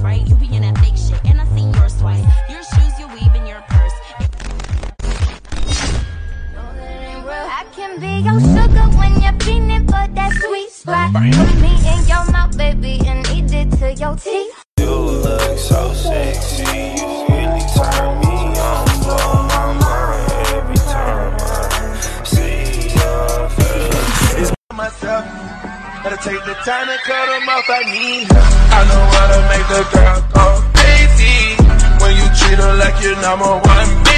face, right? You be in that fake shit, and I seen yours twice. Your shoes, your weave, and your purse. I can be your sugar when you're feeling for that sweet spot. Put me in your mouth, baby, and eat it to your teeth. You look so sexy, you really turn me on. Blow my mind every time I see your face. myself. Gotta take the time to cut them off. I need help. I know how to make You're number one.